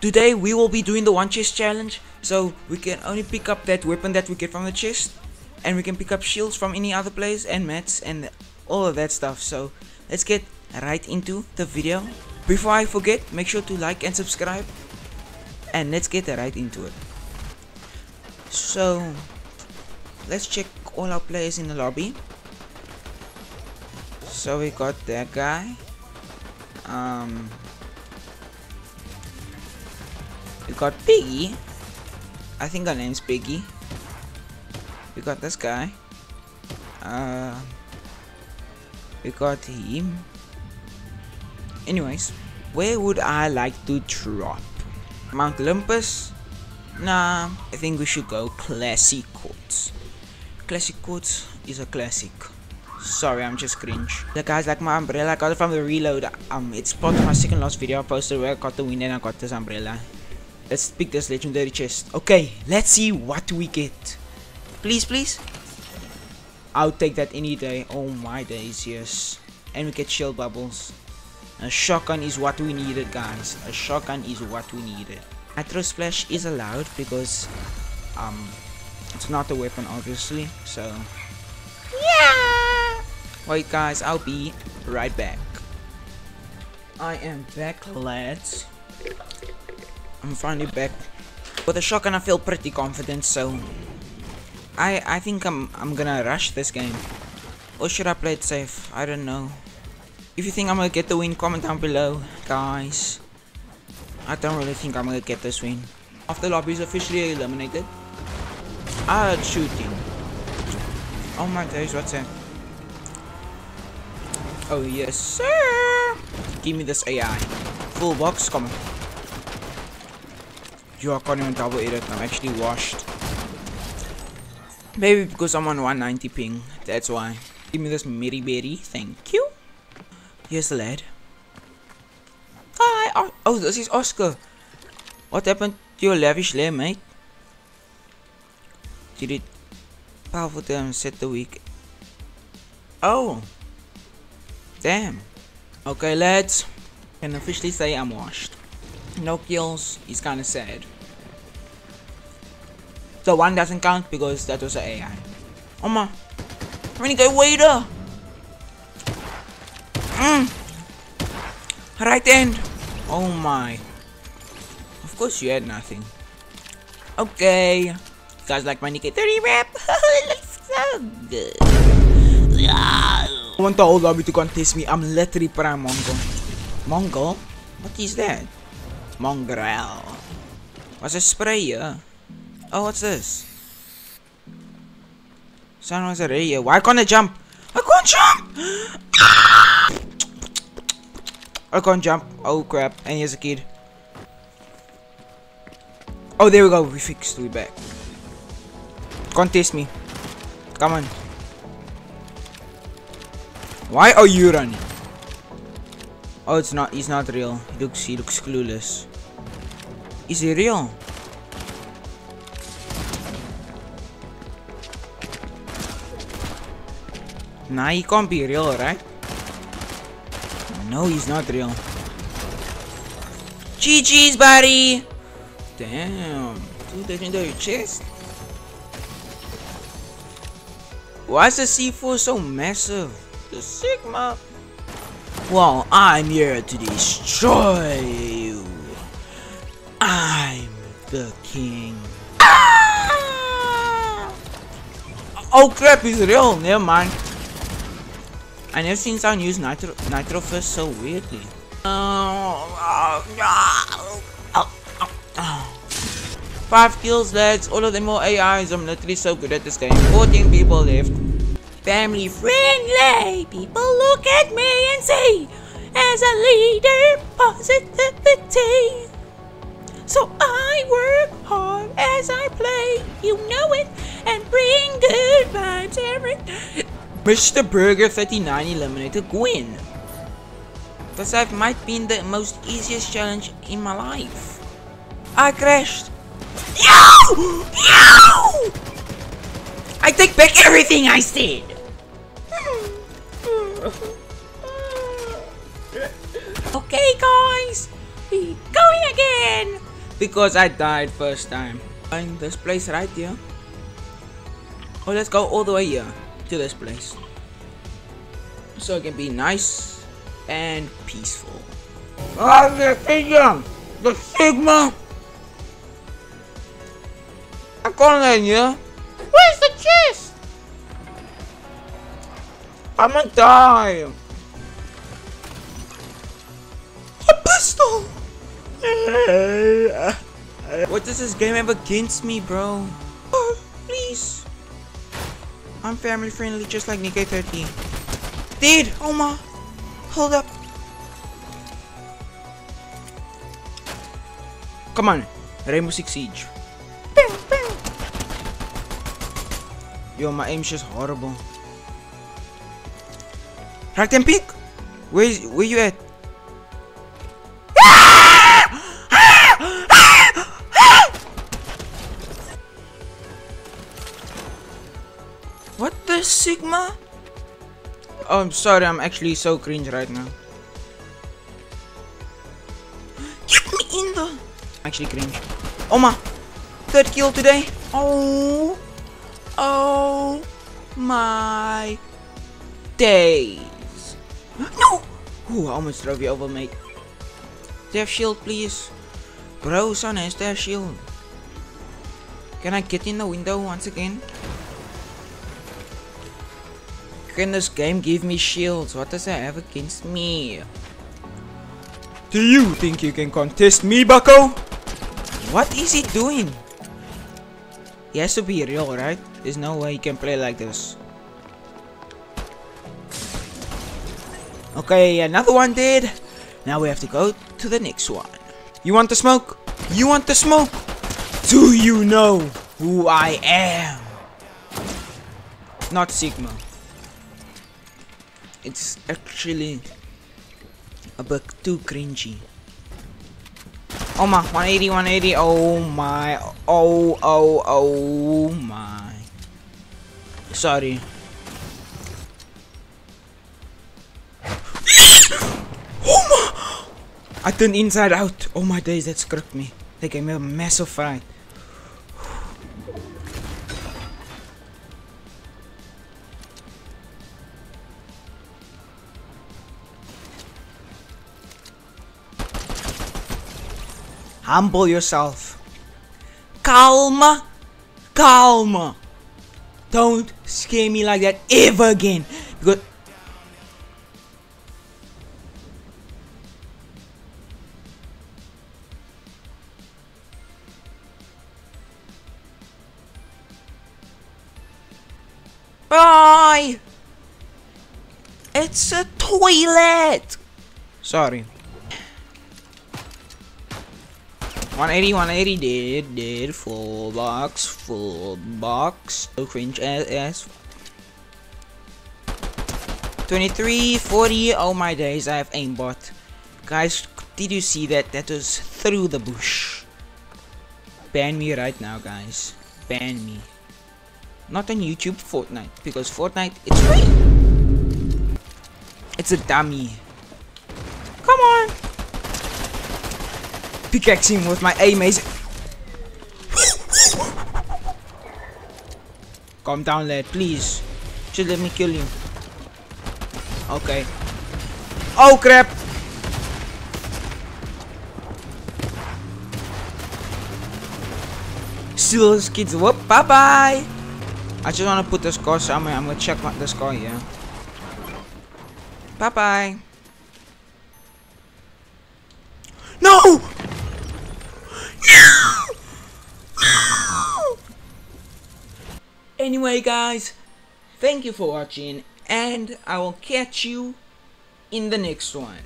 Today we will be doing the one chest challenge. So we can only pick up that weapon that we get from the chest. And we can pick up shields from any other place and mats and all of that stuff. So let's get right into the video. Before I forget, make sure to like and subscribe. And let's get right into it. So let's check all our players in the lobby. So we got that guy. Um, got Piggy. I think her name's Piggy. We got this guy. Uh, we got him. Anyways, where would I like to drop? Mount Olympus? Nah, I think we should go Classy Courts. Classy Courts is a classic. Sorry, I'm just cringe. The guys like my umbrella. I got it from the reload. Um, it's part of my second last video I posted where I got the win and I got this umbrella. Let's pick this legendary chest. Okay, let's see what we get. Please, please. I'll take that any day. Oh my days, yes. And we get shield bubbles. A shotgun is what we needed, guys. A shotgun is what we needed. Nitro splash is allowed because um, it's not a weapon, obviously. So yeah. Wait, guys. I'll be right back. I am back, lads. I'm finally back. With a shotgun, I feel pretty confident, so I I think I'm I'm gonna rush this game. Or should I play it safe? I don't know. If you think I'm gonna get the win, comment down below, guys. I don't really think I'm gonna get this win. After lobby is officially eliminated, I'm shooting. Oh my days, what's that? Oh yes, sir! Give me this AI. Full box, come on. You are can't even double edit, I'm actually washed. Maybe because I'm on 190 ping, that's why. Give me this Mary Berry, thank you. Here's the lad. Hi, oh, oh, this is Oscar. What happened to your lavish lair, mate? Did it powerful damn set the week? Oh, damn. Okay, lads, can officially say I'm washed. No kills is kinda sad. The one doesn't count because that was an AI. Oh my. Renegade waiter! Mm. Right end! Oh my. Of course you had nothing. Okay. You guys like my Nikkei 30 rap? looks so good. I want the whole lobby to contest me. I'm literally prime Mongol. Mongol? What is that? Mongrel. What's a sprayer? Oh, what's this? Someone was a radio. Why can't I jump? I can't jump! I can't jump. Oh crap. And here's a kid. Oh, there we go. We fixed. We back. Contest me. Come on. Why are you running? Oh, it's not. He's not real. He looks. He looks clueless. Is he real? Nah, he can't be real, right? No, he's not real. GG's, buddy! Damn. Two legendary chest. Why is the C4 so massive? The Sigma. Well, I'm here to destroy the king. Ah! Oh crap, he's real. Never mind. I never seen someone use nitro nitro fist so weirdly. Five kills, lads. All of them are AIs. I'm literally so good at this game. 14 people left. Family friendly. People look at me and say, as a leader, positivity. So I work hard as I play. You know it, and bring good vibes every. Mr. Burger 39 eliminated. Because I've might been the most easiest challenge in my life. I crashed. Yo! Yo! I take back everything I said. okay guys, we going again. Because I died first time. Find this place right here. Oh, let's go all the way here to this place. So it can be nice and peaceful. Ah, the Sigma! The Sigma! I can't here. Where's the chest? I'm gonna die. What does this game have against me, bro? Oh, please. I'm family friendly just like Nikkei 13. Dude, Oma, hold up. Come on, Rainbow Six Siege. Yo, my aim's just horrible. Right and peek! Where, where you at? Ah! Sigma? Oh, I'm sorry, I'm actually so cringe right now. Get me in the... Actually cringe. Oh my! Third kill today! Oh! Oh my days! No! Ooh, I almost drove you over, mate. Have shield, please? Bro, son, is there shield? Can I get in the window once again? Can this game give me shields? What does it have against me? Do you think you can contest me, bucko? What is he doing? He has to be real, right? There's no way he can play like this. Okay, another one did. Now we have to go to the next one. You want the smoke? You want the smoke? Do you know who I am? Not Sigma it's actually a bit too cringy. Oh my, 180, 180, oh my, oh, oh, oh my. Sorry. oh my! I turned inside out. Oh my days, that screwed me. They gave me a massive fright. Humble yourself. Calma. Calma. Don't scare me like that ever again. Because Bye! It's a toilet! Sorry. 180, 180, did, did, full box, full box, so cringe ass. 23, 40, oh my days, I have aimbot. Guys, did you see that? That was through the bush. Ban me right now, guys. Ban me. Not on YouTube, Fortnite, because Fortnite, it's free. It's a dummy. Come on pickaxing with my aim is. Calm down, lad, please. Just let me kill you. Okay. Oh crap! Still kids. Whoop, bye bye! I just wanna put the score somewhere. I'm gonna check the score here. Bye bye Anyway guys, thank you for watching and I will catch you in the next one.